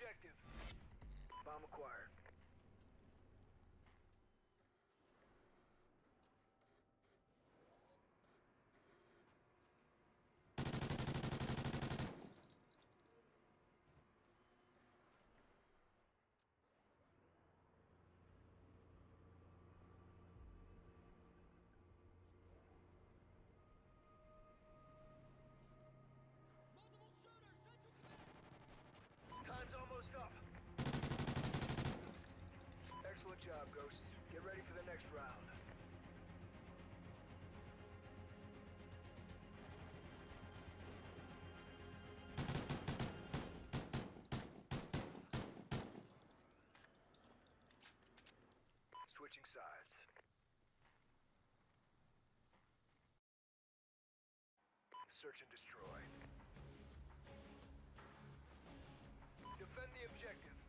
objective. Bomb acquired. Multiple shooters, central command! Time's almost up. Excellent job, Ghosts. Get ready for the next round. Switching sides. Search and destroy. Defend the objective.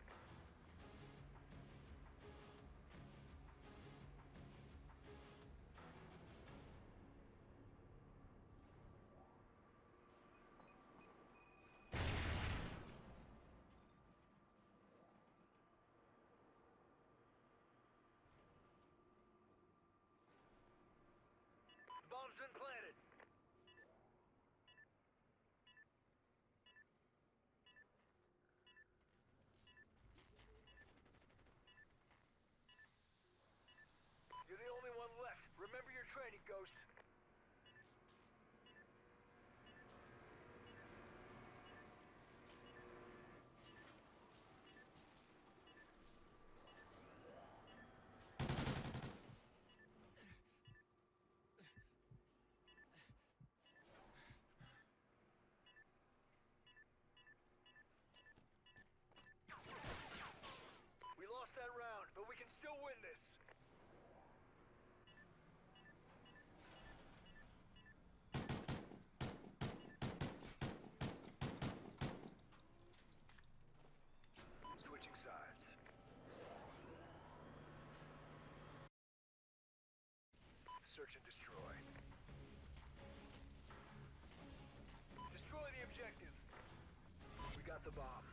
Search and destroy. Destroy the objective. We got the bomb.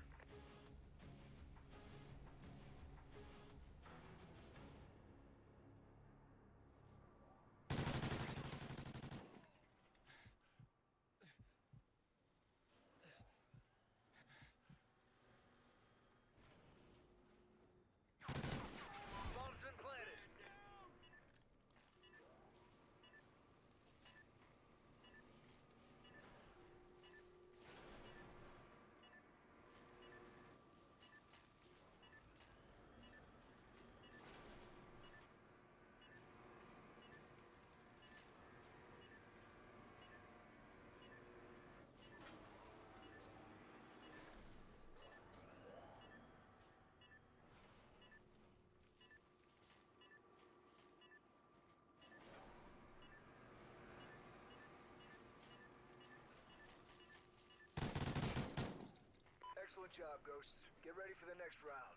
Excellent job, Ghosts. Get ready for the next round.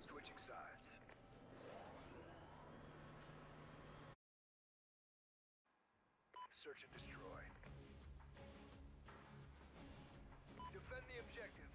Switching sides. Search and destroy. Defend the objective.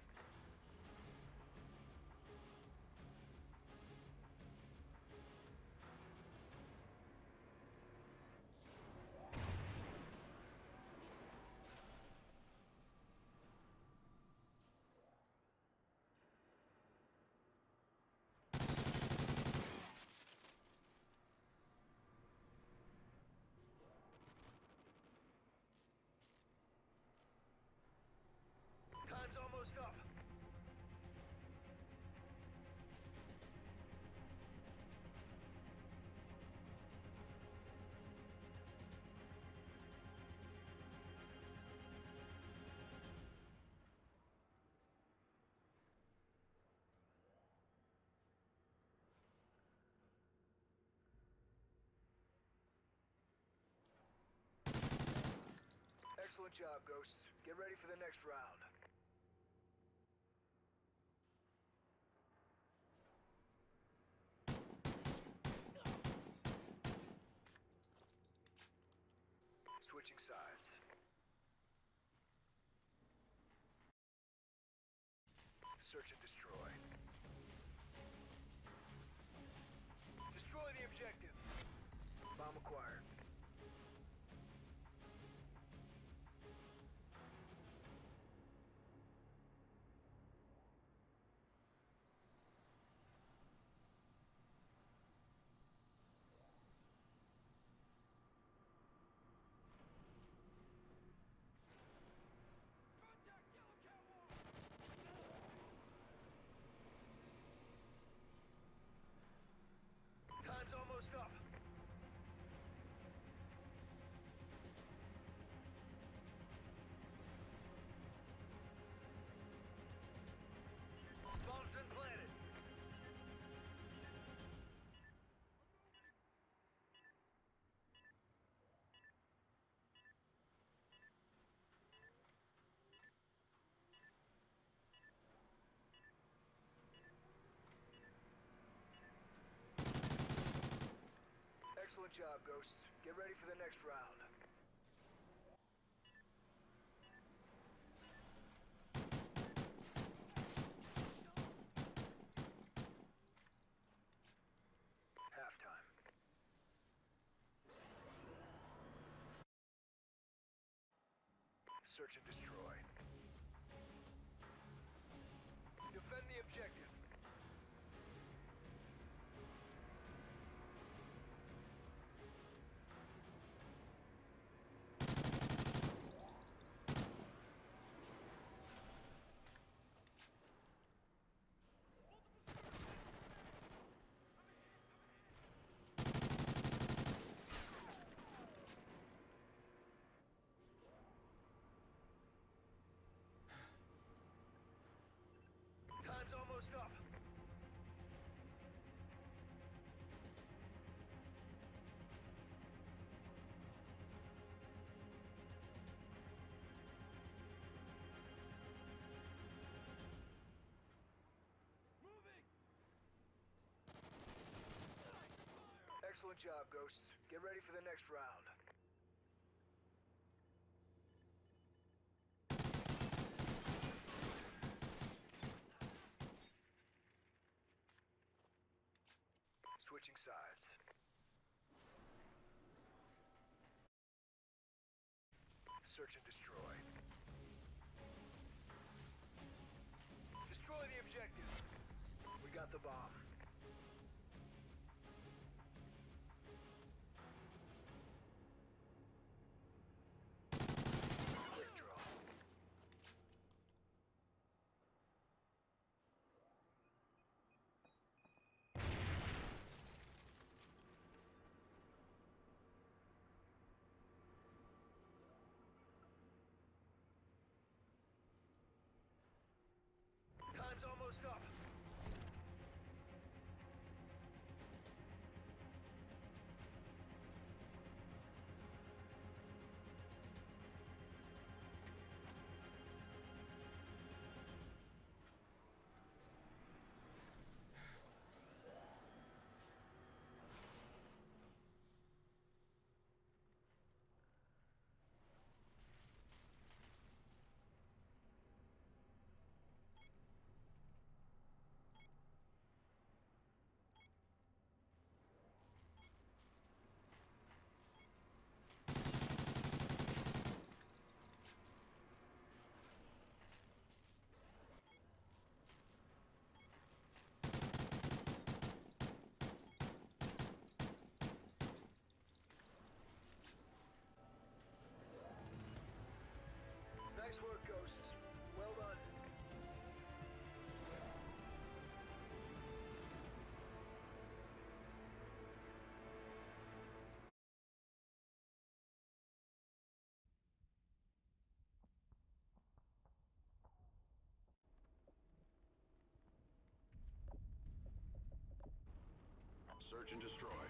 Excellent job, Ghosts. Get ready for the next round. Switching sides. Search and destroy. Destroy the objective. Bomb acquired. Excellent job, Ghosts. Get ready for the next round. Halftime. Search and destroy. Defend the objective. Excellent job, Ghosts. Get ready for the next round. Switching sides. Search and destroy. Destroy the objective. We got the bomb. Search and destroy.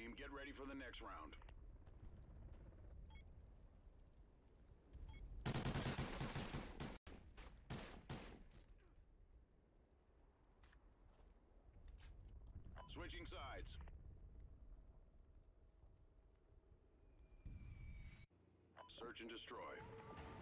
Get ready for the next round. Switching sides. Search and. Destroy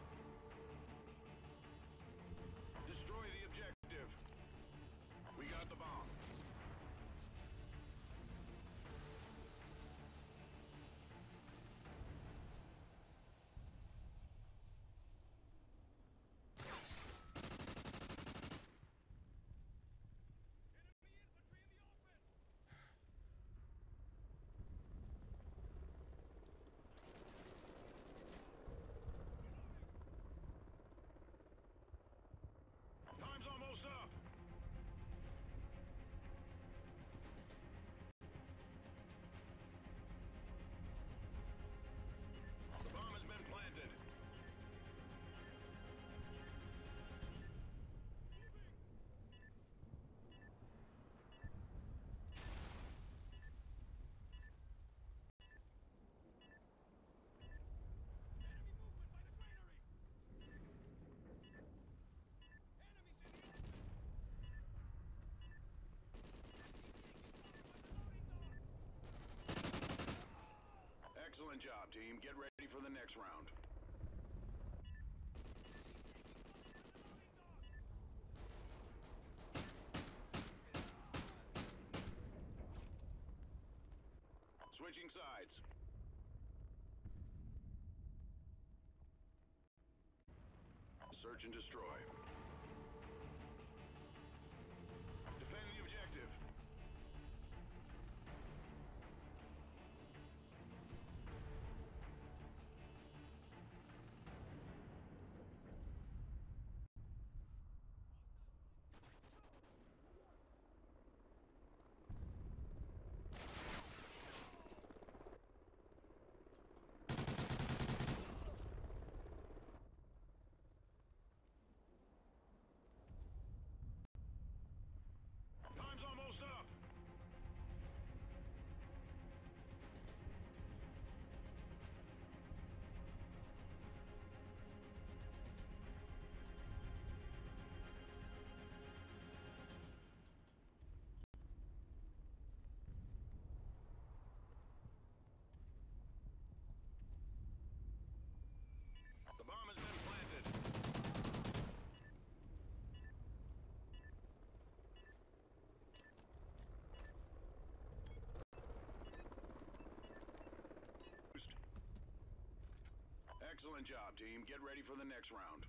Sides. Search and destroy. Excellent job, team. Get ready for the next round.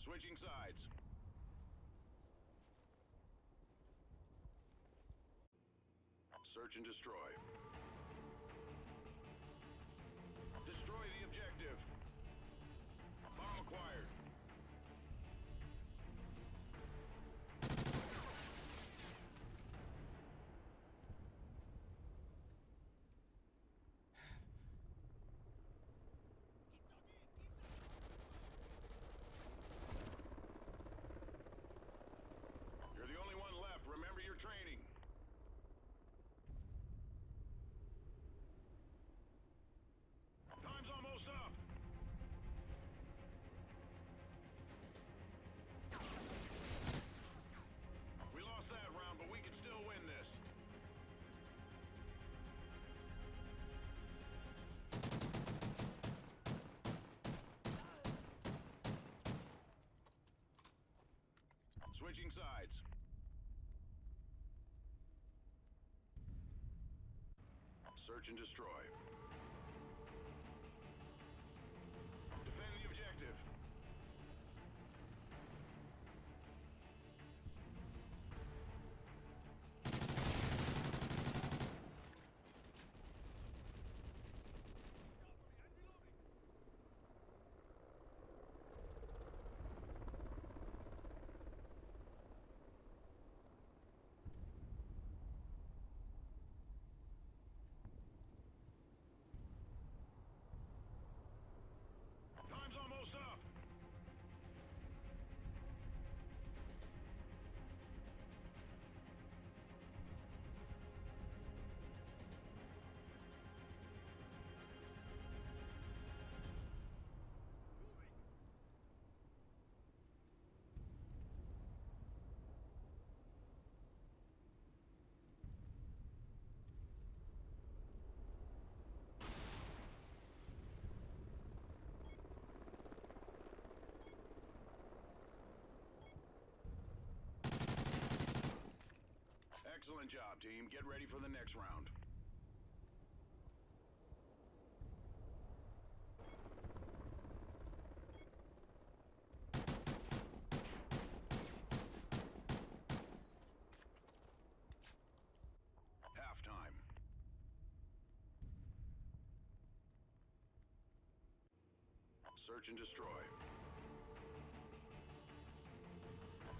Switching sides. Search and destroy. Destroy the objective. Bomb acquired. Switching sides. Search and destroy. Excellent job, team. Get ready for the next round. Halftime. Search and destroy.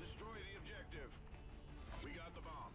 Destroy the objective. We got the bomb.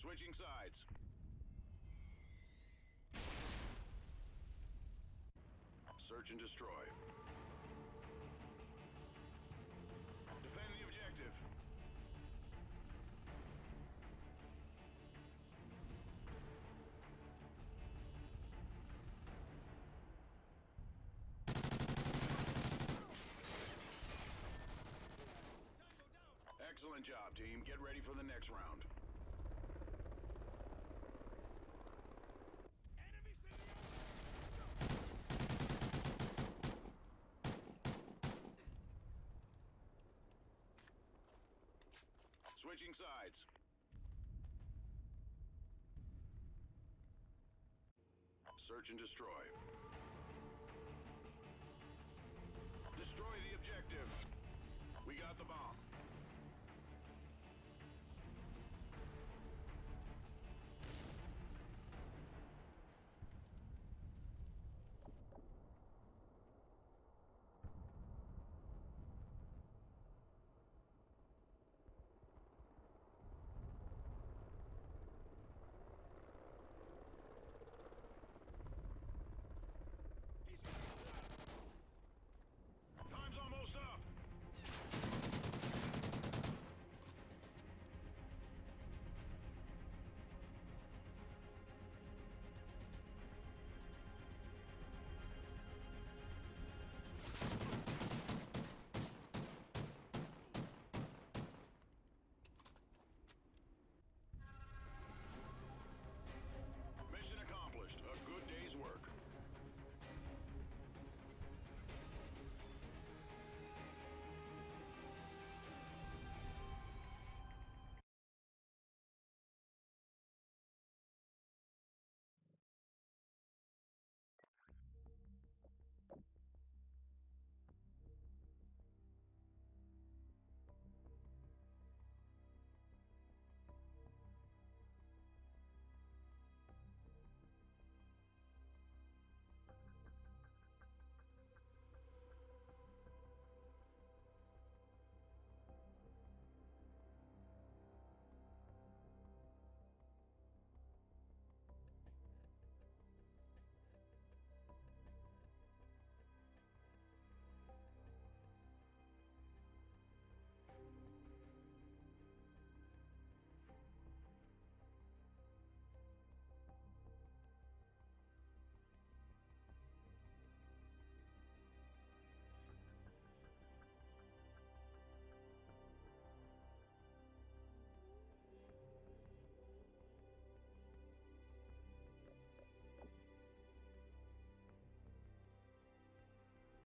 Switching sides. Search and destroy. Defend the objective. Excellent job, team. Get ready for the next round. Switching sides. Search and destroy. Destroy the objective. We got the bomb.